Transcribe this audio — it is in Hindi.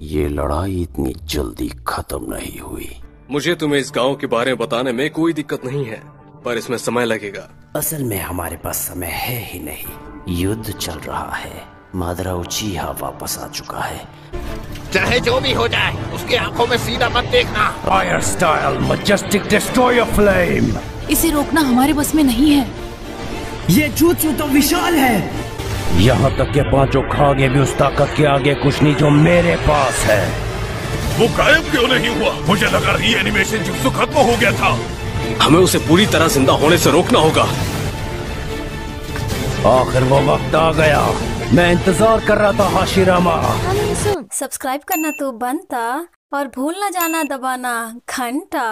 ये लड़ाई इतनी जल्दी खत्म नहीं हुई। मुझे तुम्हें इस गाँव के बारे में बताने में कोई दिक्कत नहीं है पर इसमें समय लगेगा। असल में हमारे पास समय है ही नहीं। युद्ध चल रहा है। मादरा उचीहा वापस आ चुका है। चाहे जो भी हो जाए उसकी आँखों में सीधा मत देखना। Fire style majestic destroyer flame इसे रोकना हमारे बस में नहीं है। ये जुत्सु तो विशाल है। यहाँ तक के पाँचों खागे भी उस ताकत के आगे कुछ नहीं जो मेरे पास है। वो गायब क्यों नहीं हुआ? मुझे लगा री एनिमेशन जुत्सु खत्म हो गया था। हमें उसे पूरी तरह ज़िंदा होने से रोकना होगा। आखिर वो वक्त आ गया। मैं इंतज़ार कर रहा था हाशिरामा। सब्सक्राइब करना तो बनता और भूल न जाना दबाना घंटा।